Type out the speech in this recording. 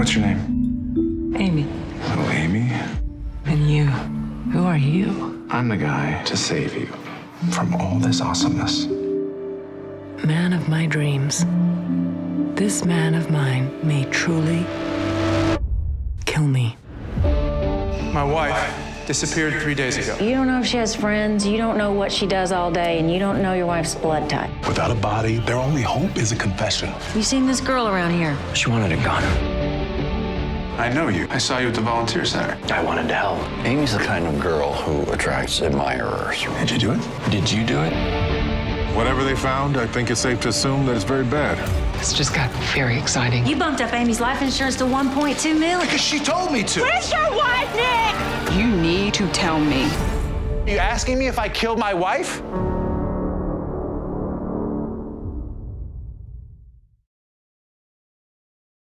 What's your name? Amy. Oh, Amy. And you. Who are you? I'm the guy to save you from all this awesomeness. Man of my dreams. This man of mine may truly kill me. My wife disappeared three days ago. You don't know if she has friends, you don't know what she does all day, and you don't know your wife's blood type. Without a body, their only hope is a confession. You seen this girl around here? She wanted a gun. I know you. I saw you at the volunteer center. I wanted to help. Amy's the kind of girl who attracts admirers. Did you do it? Did you do it? Whatever they found, I think it's safe to assume that it's very bad. This just got very exciting. You bumped up Amy's life insurance to 1.2 million. Because she told me to. Where's your wife, Nick? You need to tell me. You asking me if I killed my wife?